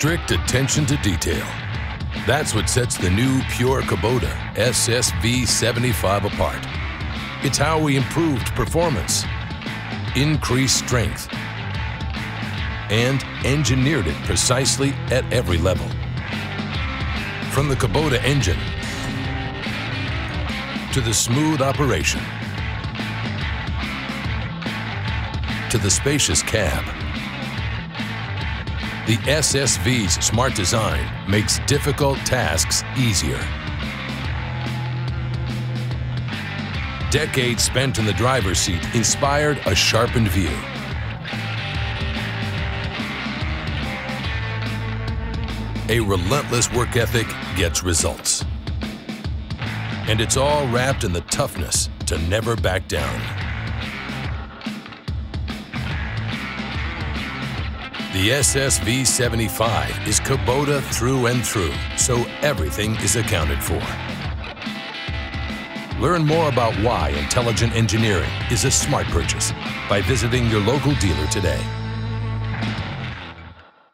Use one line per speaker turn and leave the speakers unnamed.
strict attention to detail. That's what sets the new Pure Kubota SSV 75 apart. It's how we improved performance, increased strength, and engineered it precisely at every level. From the Kubota engine to the smooth operation to the spacious cab. The SSV's smart design makes difficult tasks easier. Decades spent in the driver's seat inspired a sharpened view. A relentless work ethic gets results. And it's all wrapped in the toughness to never back down. The SSV 75 is Kubota through and through, so everything is accounted for. Learn more about why intelligent engineering is a smart purchase by visiting your local dealer today.